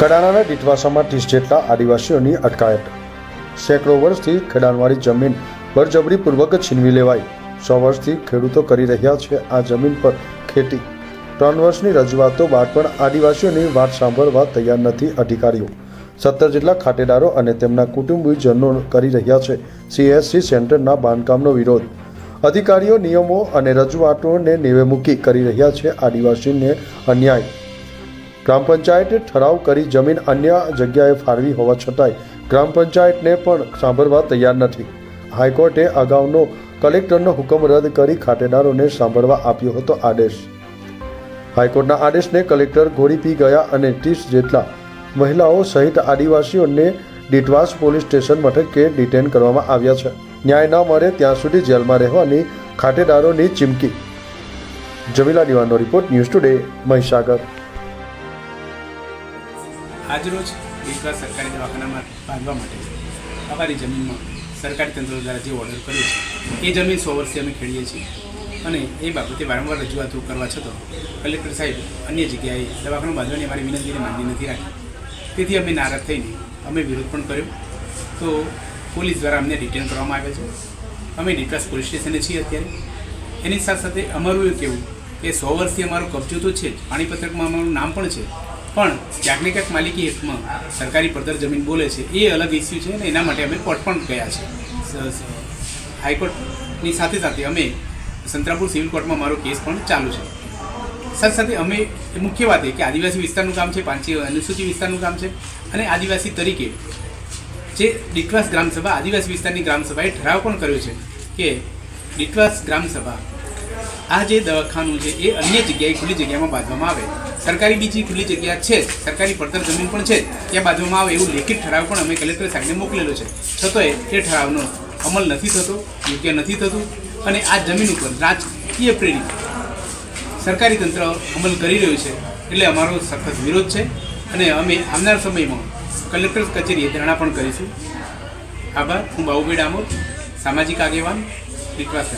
કડાણાના ડીટવાસામાં ત્રીસ જેટલા આદિવાસીઓની અટકાયત. સેંકડો વર્ષથી ખેડાણવાળી જમીન બળજબરીપૂર્વક છીનવી લેવાઈ. સો વર્ષથી ખેડૂતો કરી રહ્યા છે આ જમીન પર ખેતી. ત્રણ વર્ષની રજૂઆતો બાદ પણ આદિવાસીઓની વાત સાંભળવા તૈયાર નથી અધિકારીઓ. સત્તર જેટલા ખાતેદારો અને તેમના કુટુંબીજનો કરી રહ્યા છે સીએસસી સેન્ટરના બાંધકામનો વિરોધ. અધિકારીઓ નિયમો અને રજૂઆતોને નેવે મૂકી કરી રહ્યા છે આદિવાસીને અન્યાય. ગ્રામ પંચાયતે ઠરાવ કરી જમીન અન્ય જગ્યાએ ફાળવી હોવા છતાંય ગ્રામ પંચાયતને પણ સાંભળવા તૈયાર નથી. હાઈકોર્ટે અગાઉનો કલેક્ટરનો હુકમ રદ કરી ખાતેદારોને સાંભળવા આપ્યો હતો આદેશ. હાઈકોર્ટના આદેશને કલેક્ટર ઘોડી પી ગયા અને ત્રીસ જેટલા મહિલાઓ સહિત આદિવાસીઓને ડીટવાસ પોલીસ સ્ટેશન મથકે ડિટેન કરવામાં આવ્યા છે. ન્યાય ન મળે ત્યાં સુધી જેલમાં રહેવાની ખાતેદારોની ચીમકી. જમીલા દિવાનો રિપોર્ટ ન્યૂઝ ટુડે મહીસાગર. આજરોજ વિશ્વાસ સરકારી દવાખાનામાં બાંધવા માટે અમારી જમીનમાં સરકારી તંત્ર દ્વારા જે ઓર્ડર કર્યો છે, એ જમીન સો વર્ષથી અમે ખેડીએ છીએ. અને એ બાબતે વારંવાર રજૂઆતો કરવા છતાં કલેક્ટર સાહેબ અન્ય જગ્યાએ દવાખાનું બાંધવાની અમારી વિનંતીને માન્ય નથી રાખી. તેથી અમે નારાજ થઈને અમે વિરોધ પણ કર્યો. તો પોલીસ દ્વારા અમને રિટર્ન કરવામાં આવે છે. અમે ડિટ્રાસ પોલીસ સ્ટેશને છીએ અત્યારે. એની સાથે સાથે અમારું એવું કહેવું કે સો વર્ષથી અમારો કબજો તો છે જ. પાણીપત્રકમાં અમારું નામ પણ છે. પણ ક્યાંક ને ક્યાંક માલિકી હેઠમાં સરકારી પડતર જમીન બોલે છે એ અલગ ઇસ્યુ છે ને એના માટે અમે કોર્ટ પણ ગયા છે. હાઈકોર્ટની સાથે સાથે અમે સંતરાપુર સિવિલ કોર્ટમાં મારો કેસ પણ ચાલુ છે. સાથે સાથે અમે મુખ્ય વાત એ કે આદિવાસી વિસ્તારનું કામ છે પાંચી અનુસૂચિત વિસ્તારનું કામ છે અને આદિવાસી તરીકે જે ડિટવાસ ગ્રામસભા આદિવાસી વિસ્તારની ગ્રામસભાએ ઠરાવ પણ કર્યો છે કે ડિટવાસ ગ્રામસભા આ જે દવાખાનું છે, એ અન્ય જગ્યાએ ખુલ્લી જગ્યામાં બાંધવામાં આવે. સરકારી બીજી ખુલ્લી જગ્યા છે, સરકારી પડતર જમીન પણ છે, ત્યાં બાંધવામાં આવે એવું લેખિત ઠરાવ પણ અમે કલેક્ટર સાહેબને મોકલેલો છે. છતાંય તે ઠરાવનો અમલ નથી થતો, યોગ્ય નથી થતું, અને આ જમીન ઉપર રાજકીય પ્રેરિત સરકારી તંત્ર અમલ કરી રહ્યું છે, એટલે અમારો સખત વિરોધ છે, અને અમે આવનાર સમયમાં કલેક્ટર કચેરીએ ધરણા પણ કરીશું. આભાર. હું બાબુભાઈ ડામોર સામાજિક આગેવાન વિશ્વાસ